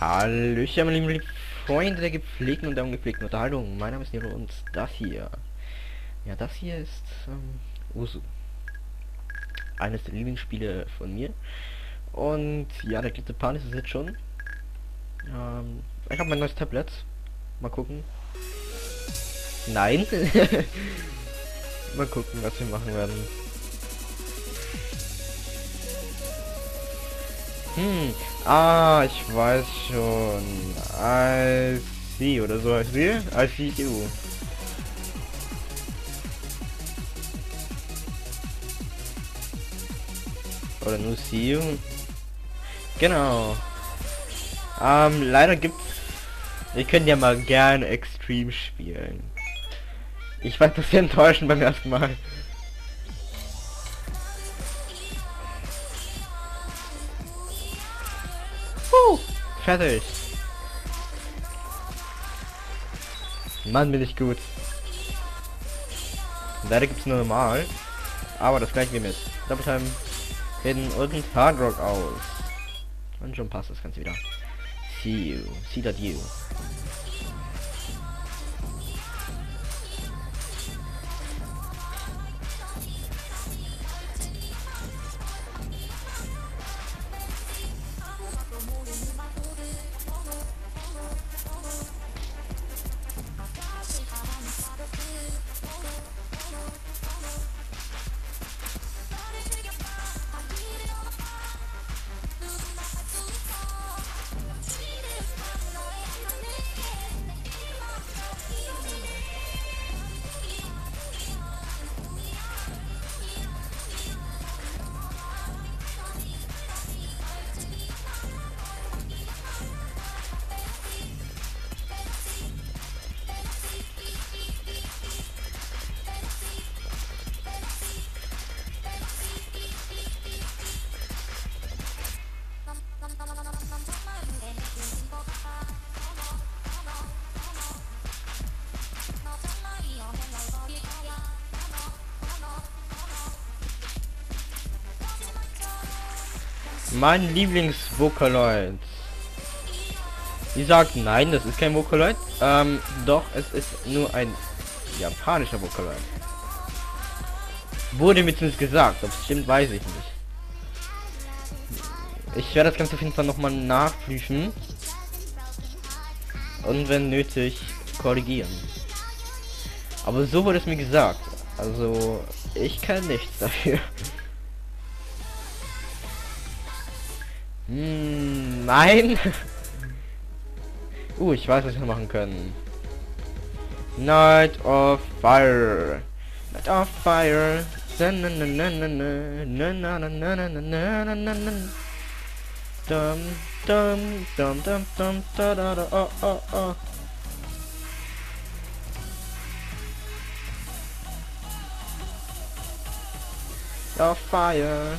Hallöchen, meine lieben Freunde der gepflegten und der ungepflegten Unterhaltung. Mein Name ist Nero und das hier. Ja, das hier ist ähm, Usu. Eines der Lieblingsspiele von mir. Und ja, der dritte Pan ist es jetzt schon. Ähm, ich habe mein neues Tablet. Mal gucken. Nein. Mal gucken, was wir machen werden. Hm, ah, ich weiß schon. I see, oder so heißt sie? I see you. Oder nur you. Genau. Ähm, leider gibt's... Wir können ja mal gerne Extreme spielen. Ich war ein bisschen enttäuschend beim ersten Mal. Fertig. Mann, bin ich gut. Leider gibt's nur normal. Aber das gleiche wie mit Double Time, Hidden und Hard Rock aus. Und schon passt das Ganze wieder. See you. See that you. Mein Lieblingsvokaloid. Sie sagt nein, das ist kein Vokaloid. Ähm, doch, es ist nur ein japanischer Vokaloid. Wurde mir zumindest gesagt. Ob es stimmt, weiß ich nicht. Ich werde das Ganze auf jeden Fall nochmal nachprüfen. Und wenn nötig, korrigieren. Aber so wurde es mir gesagt. Also, ich kann nichts dafür. Nein. uh, ich weiß, was wir machen können. Night of Fire. Night of Fire. Dum dum dum dum dum da da da oh oh oh. Of fire.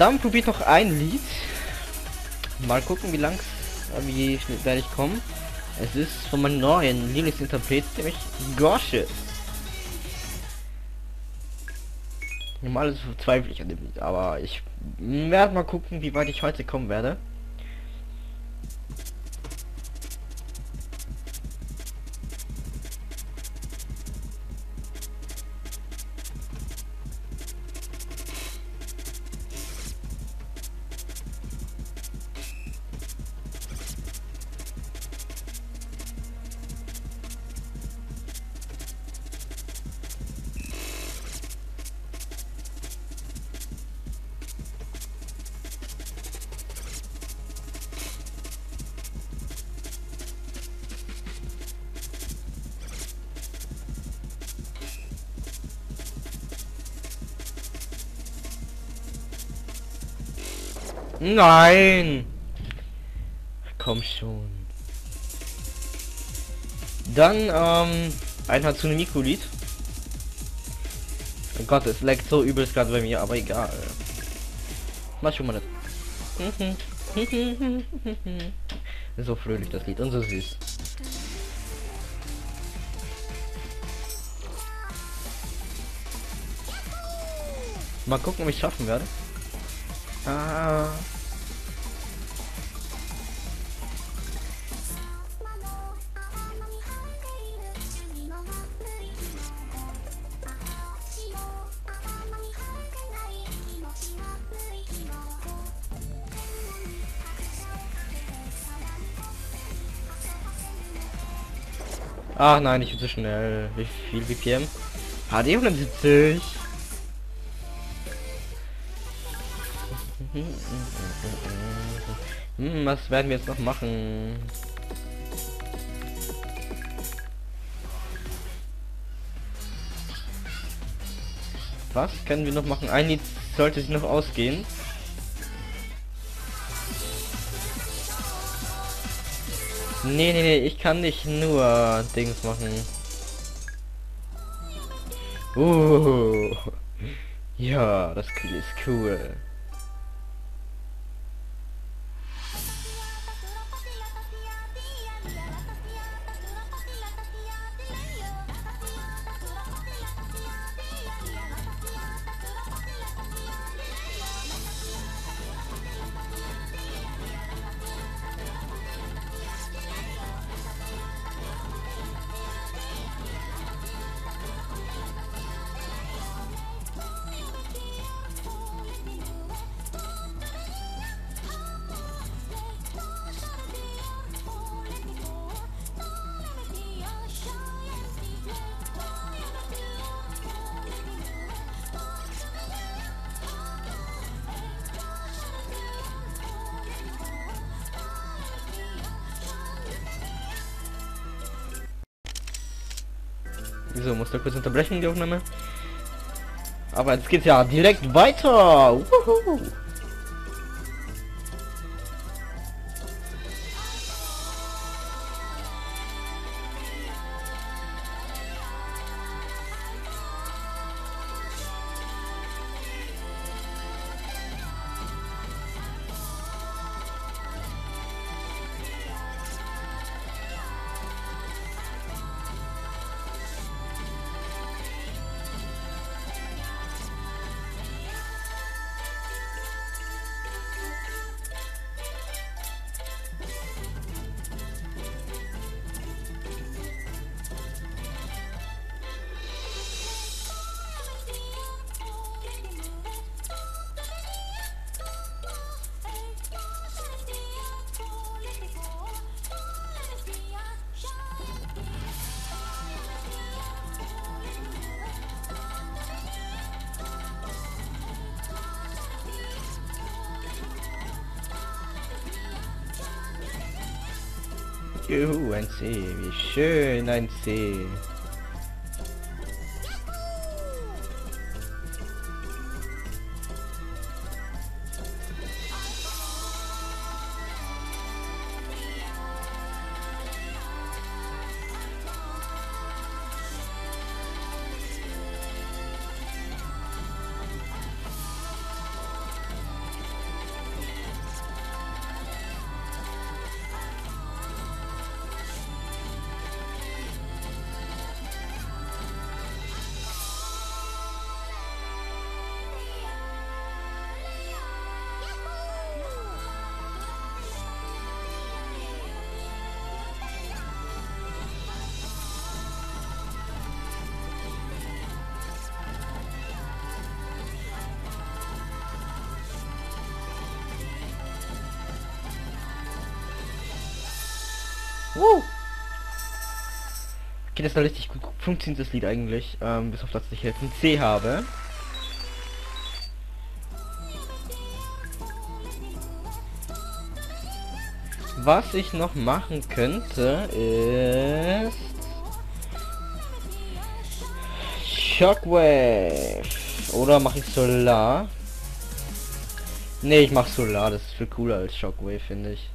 Dann probiert noch ein Lied. Mal gucken, wie lang, wie schnell werde ich kommen. Es ist von meinem neuen Lieblingsinterpret, nämlich Gosh. Normales zweifle ich an dem Lied, aber ich werde mal gucken, wie weit ich heute kommen werde. Nein! Komm schon. Dann, ähm, ein Hatsune Miku Lied. Oh Gott, es leckt so übelst gerade bei mir, aber egal. Mach schon mal das. so fröhlich das Lied und so süß. Mal gucken, ob ich schaffen werde. Ah. Ach nein, ich bin zu schnell. Wie viel BPM? HD 170. Hm, was werden wir jetzt noch machen? Was können wir noch machen? Ein Lied sollte sich noch ausgehen. Nee, nee, nee, ich kann nicht nur Dings machen. Uh. Ja, das ist cool. So, muss da kurz unterbrechen, die Aufnahme. Aber jetzt geht's ja direkt weiter. Uhuhu. Juhu, ein C. Wie schön, ein C. Uh. Okay, das ein richtig gut funktionierendes Lied eigentlich. Ähm, bis auf das ich jetzt ein C habe. Was ich noch machen könnte, ist... Shockwave. Oder mache ich Solar? Ne, ich mach Solar. Das ist viel cooler als Shockwave, finde ich.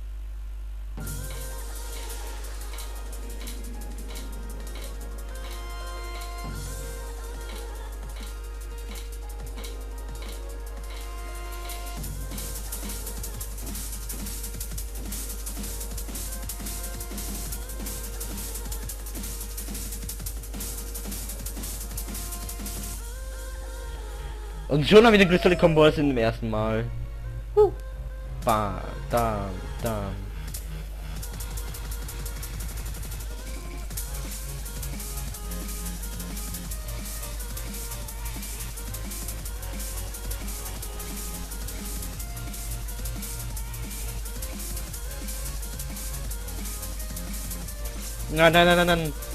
Schon wir den Crystal Combo in dem ersten Mal. Uh. Bam, dam, dam. Nein, nein, nein, nein, nein.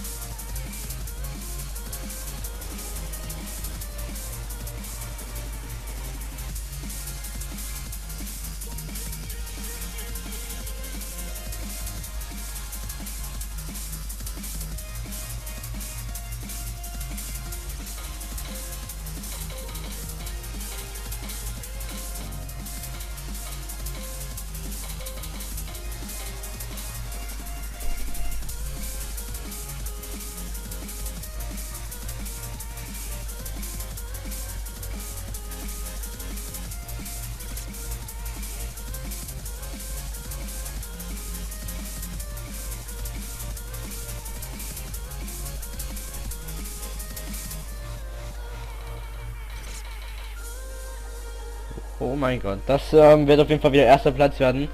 Oh mein Gott, das ähm, wird auf jeden Fall wieder erster Platz werden.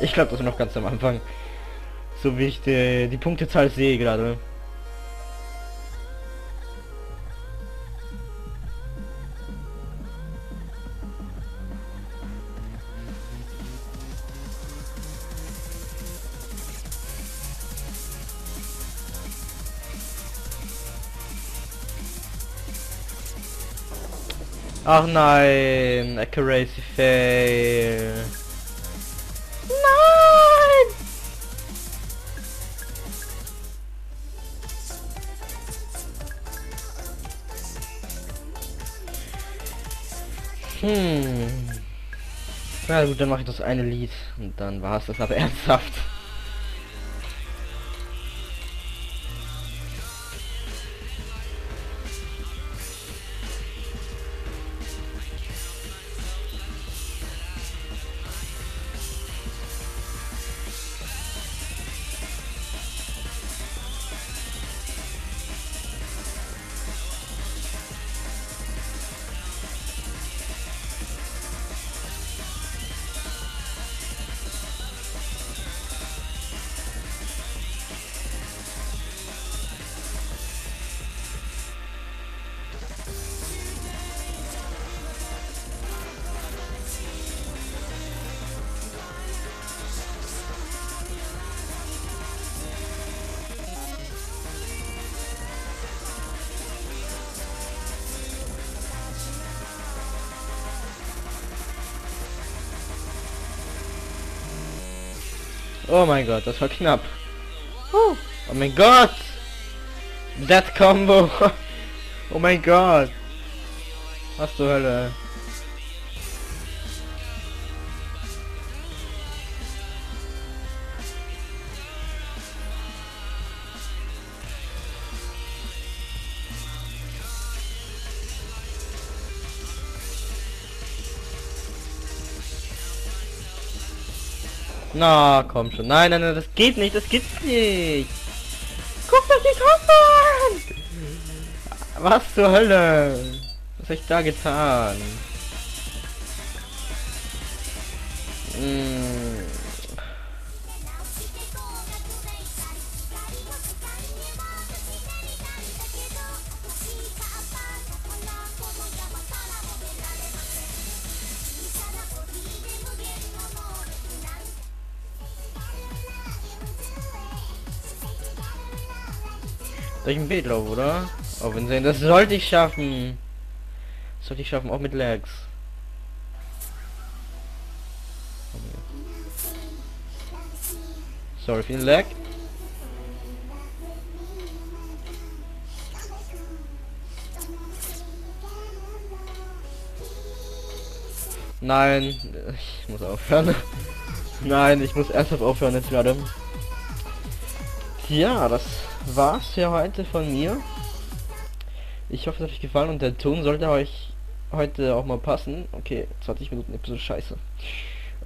Ich glaube, das ist noch ganz am Anfang. So wie ich die, die Punktezahl sehe gerade. Ach nein, Accuracy Fail. Nein! Hm. Na gut, dann mache ich das eine Lied und dann war es das aber ernsthaft. Oh mein Gott, das war knapp. Oh, mein Gott! That Combo! oh mein Gott! Was zur Hölle? Na, komm schon. Nein, nein, nein, das geht nicht, das gibt's nicht. Guck doch die Kopf an! Was zur Hölle? Was hab ich da getan? Soll ich ein Bild drauf, oder? Auch wenn sie das sollte ich schaffen. Das sollte ich schaffen, auch mit Lags. Sorry für den Lag. Nein, ich muss aufhören. Nein, ich muss erst aufhören jetzt gerade. Ja, das war's für heute von mir. Ich hoffe, es hat euch gefallen und der Ton sollte euch heute auch mal passen. Okay, 20 Minuten Episode scheiße.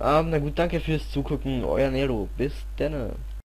Ähm, na gut, danke fürs Zugucken. Euer Nero. Bis denne.